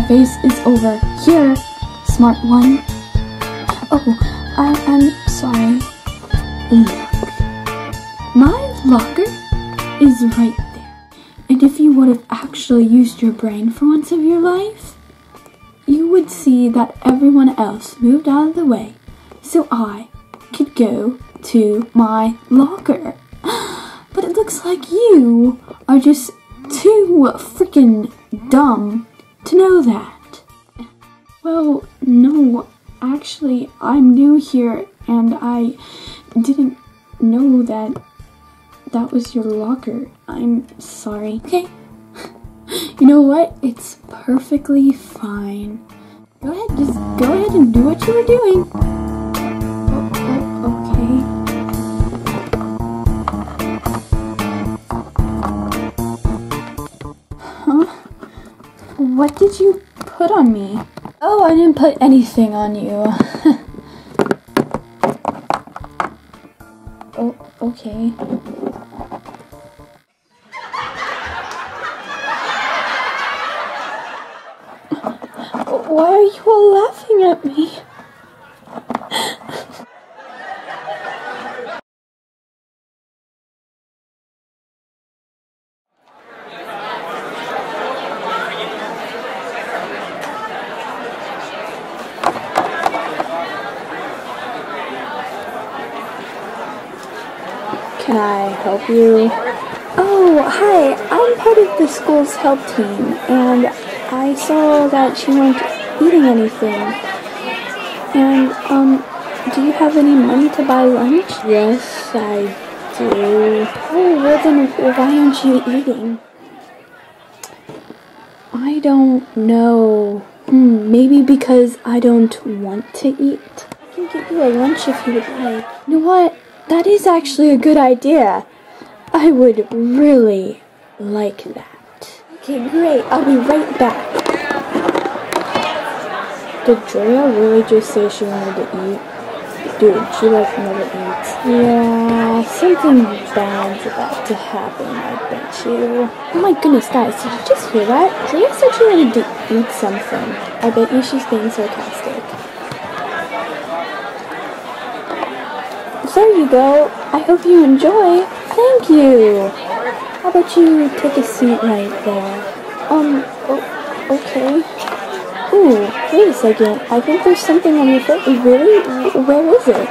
My face is over here, smart one. Oh, I, I'm sorry. Look. My locker is right there. And if you would have actually used your brain for once of your life, you would see that everyone else moved out of the way so I could go to my locker. But it looks like you are just too freaking dumb to know that. Well, no, actually, I'm new here and I didn't know that that was your locker. I'm sorry. Okay. You know what? It's perfectly fine. Go ahead, just go ahead and do what you were doing. What did you put on me? Oh, I didn't put anything on you. oh, okay. Why are you all laughing at me? Can I help you? Oh, hi. I'm part of the school's help team, and I saw that you weren't eating anything. And, um, do you have any money to buy lunch? Yes, I do. Oh, well then why aren't you eating? I don't know. Hmm, maybe because I don't want to eat. I can get you a lunch if you would like. You know what? That is actually a good idea. I would really like that. Okay, great. I'll be right back. Did Drea really just say she wanted to eat? Dude, she like never eats. Yeah, something bad's about to happen, I bet you. Oh my goodness, guys, did you just hear that? Drea said she wanted to eat something. I bet you she's being sarcastic. There you go. I hope you enjoy. Thank you. How about you take a seat right there? Um, o- okay. Ooh, wait a second. I think there's something on your foot. Really? Where is it?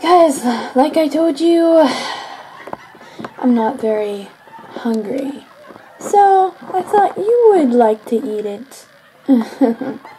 Guys, like I told you, I'm not very hungry. So, I thought you would like to eat it.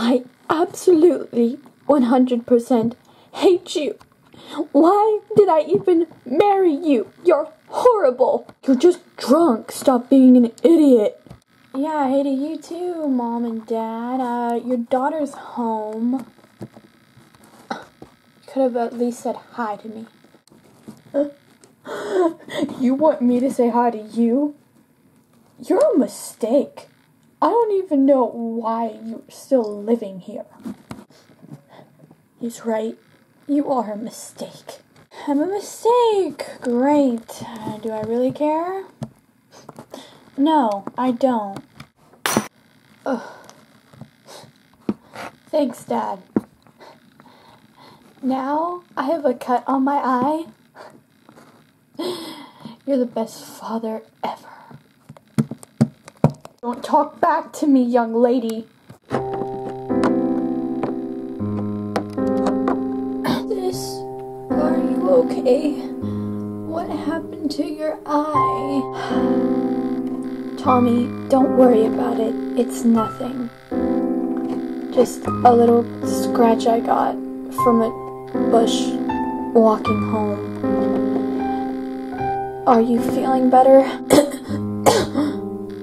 I absolutely 100% hate you. Why did I even marry you? You're horrible. You're just drunk. Stop being an idiot. Yeah, I hated you too, Mom and Dad. Uh, your daughter's home. Could have at least said hi to me. You want me to say hi to you? You're a mistake. I don't even know why you're still living here. He's right. You are a mistake. I'm a mistake. Great. Uh, do I really care? No, I don't. Ugh. Thanks, Dad. Now I have a cut on my eye. You're the best father ever. Don't talk back to me, young lady. This, are you okay? What happened to your eye? Tommy, don't worry about it. It's nothing. Just a little scratch I got from a bush walking home. Are you feeling better?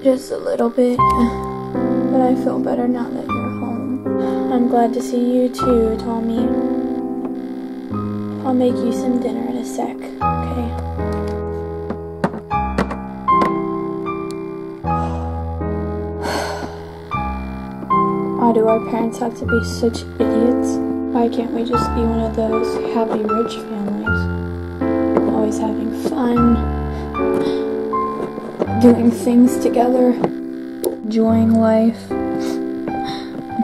Just a little bit. But I feel better now that you're home. I'm glad to see you too, Tommy. I'll make you some dinner in a sec, okay? Why do our parents have to be such idiots? Why can't we just be one of those happy rich families? Always having fun, doing things together, enjoying life,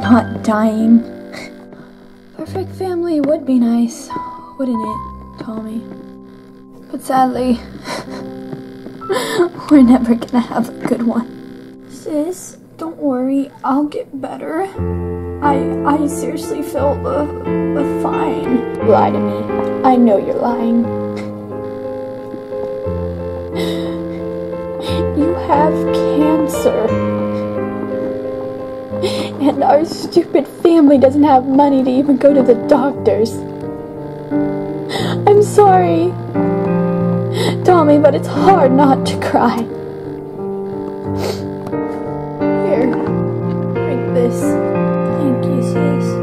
not dying. Perfect family would be nice, wouldn't it, Tommy? But sadly, we're never gonna have a good one. Sis, don't worry, I'll get better. I I seriously feel fine. Lie to me. I know you're lying. Have cancer. And our stupid family doesn't have money to even go to the doctors. I'm sorry, Tommy, but it's hard not to cry. Here, drink this. Thank you, sis.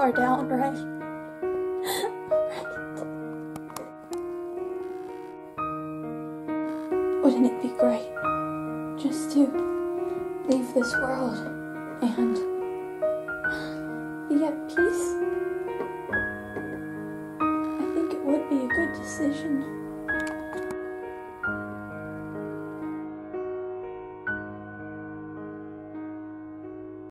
That down, right. Wouldn't it be great just to leave this world and be at peace? I think it would be a good decision.